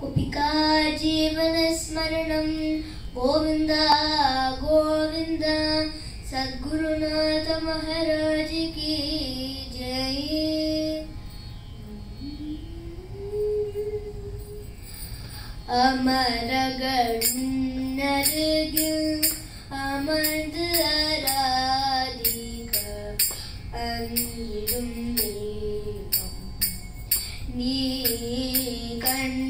कुपिका जीवनस्मरणं गोविन्द गोविन्द सद्गुरुनाथ महाराज की जय அமரகண்ணருகில் அமர்ந்து அராதிக அங்கிடும் தெய்வம் நீ கண்ணா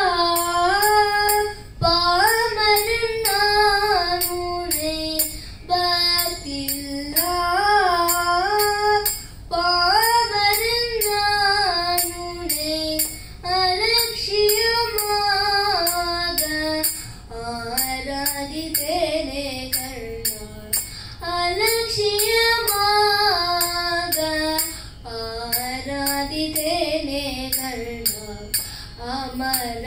आज़ादी देने करना अलक्ष्य मांगा। आज़ादी देने करना अमर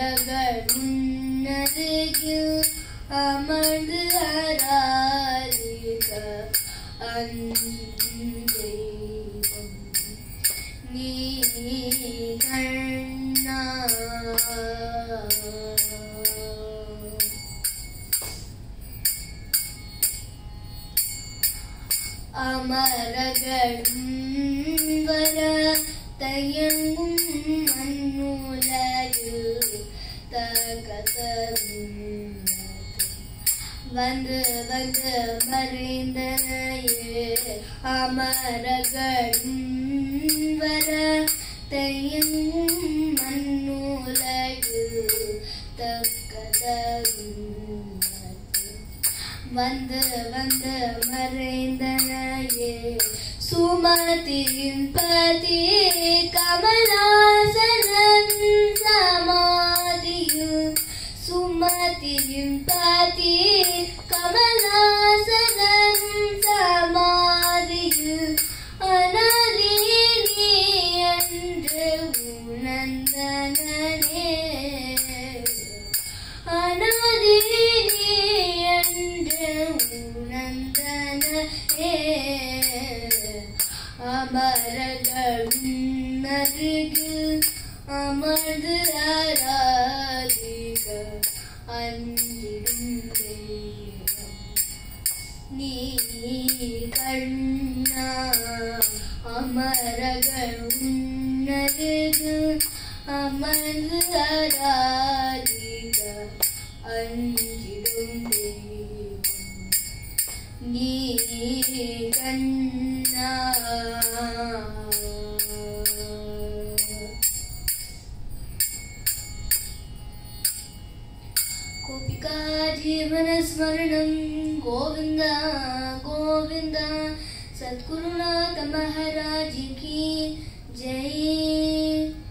अमर हरारी अंत அமரகண்வர தயங்கும் மண்ணுலையில் தகதரும் வந்து வந்து மறைந்தனையே அமரகண்வர தயங்கும் மண்ணுலையில் தகதரும் வந்து வந்து மறை मतिं पति कमलासनं समाधियु सुमतिं पति कमलासनं समाधियु अनदीनि अन्द्र नन्दन அமரர்களும் அருகில் அமர்ந்து ஆராதிக அன்றிடும் தெய்வம் நீ கண்ணா அமரகள் உன்னருகு அமர்ந்து அராதிக அஞ்சிடும் गोपिका जीवनस्मरणं गोविन्द गोविन्द सद्गुरुनाथ महाराज की जय।